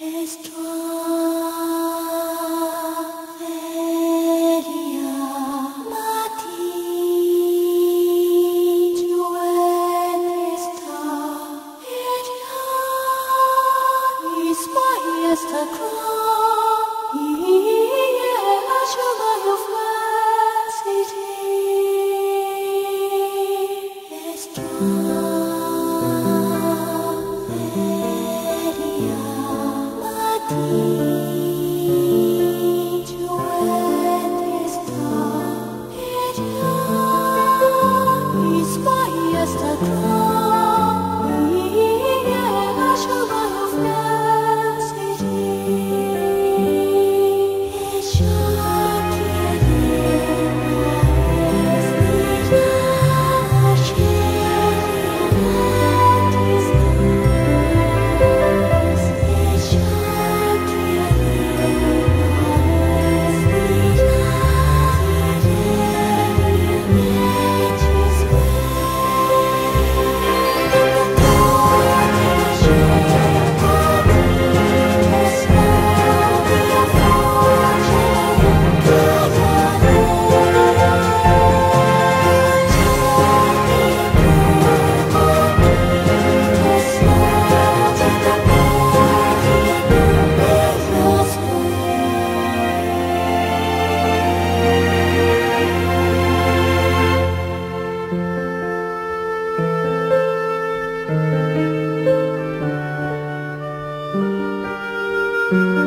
It's strong. Thank